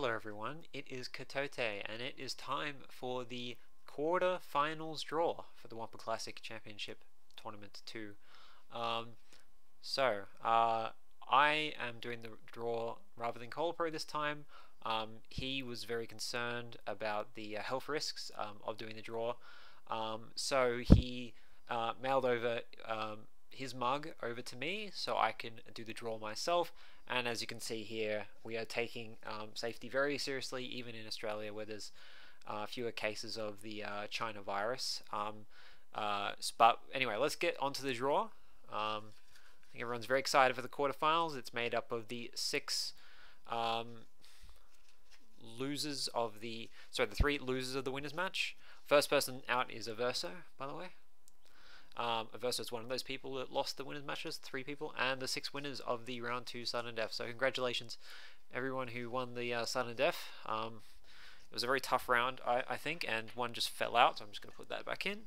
Hello everyone, it is Katote and it is time for the quarter finals draw for the Wumpa Classic Championship Tournament 2. Um, so, uh, I am doing the draw rather than Pro this time. Um, he was very concerned about the uh, health risks um, of doing the draw, um, so he uh, mailed over um, his mug over to me so I can do the draw myself. And as you can see here we are taking um, safety very seriously even in Australia where there's uh, fewer cases of the uh, China virus. Um, uh, but anyway let's get onto the draw. Um, I think everyone's very excited for the quarterfinals. It's made up of the six um, losers of the sorry the three losers of the winners match. First person out is Averso by the way versus one of those people that lost the winners matches, three people, and the six winners of the round two sudden death. So congratulations, everyone who won the uh, sudden death. Um, it was a very tough round, I, I, think, and one just fell out. So I'm just going to put that back in.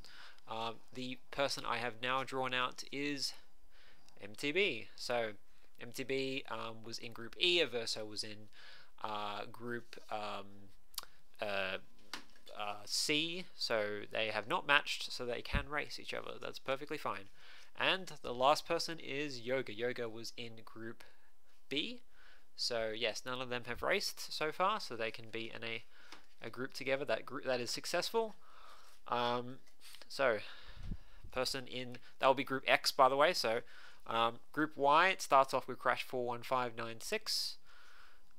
Um, the person I have now drawn out is MTB. So MTB um, was in Group E. Averso was in uh, Group um, uh, uh, C, so they have not matched, so they can race each other. That's perfectly fine. And the last person is Yoga. Yoga was in Group B, so yes, none of them have raced so far, so they can be in a, a group together. That group that is successful. Um, so, person in that will be Group X, by the way. So, um, Group Y it starts off with Crash four one five nine six.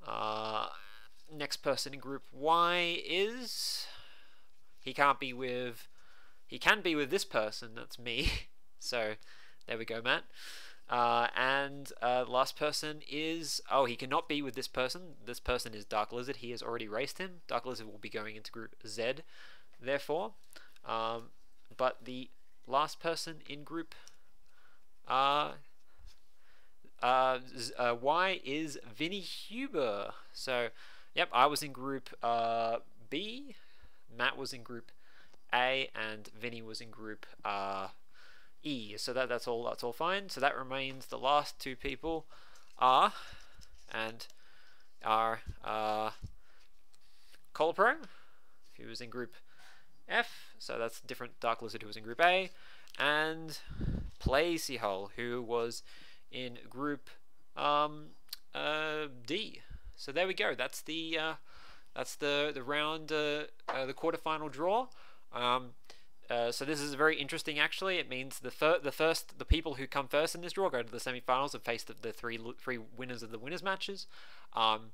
Uh, next person in Group Y is he can't be with he can be with this person that's me. So there we go Matt. Uh, and uh, last person is oh he cannot be with this person. This person is Dark Lizard. He has already raced him. Dark Lizard will be going into group Z therefore. Um, but the last person in group uh, uh, uh, Y is Vinny Huber. So yep I was in group uh, B Matt was in group A and Vinny was in group uh, E. So that that's all that's all fine. So that remains the last two people are and are uh, who was in group F. So that's different Dark Lizard who was in group A, and Placyhole who was in group um, uh, D. So there we go. That's the uh, that's the the round, uh, uh, the quarterfinal draw. Um, uh, so this is very interesting. Actually, it means the fir- the first the people who come first in this draw go to the semifinals and face the, the three three winners of the winners matches. Um,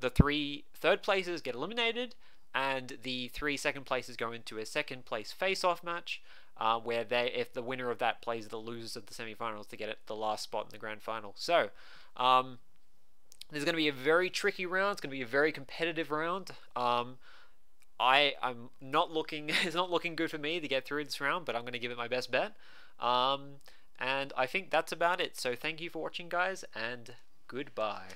the three third places get eliminated, and the three second places go into a second place face off match. Uh, where they, if the winner of that plays the losers of the semifinals to get it the last spot in the grand final. So, um, this is going to be a very tricky round. It's going to be a very competitive round. Um, I I'm not looking. It's not looking good for me to get through this round, but I'm going to give it my best bet. Um, and I think that's about it. So thank you for watching, guys, and goodbye.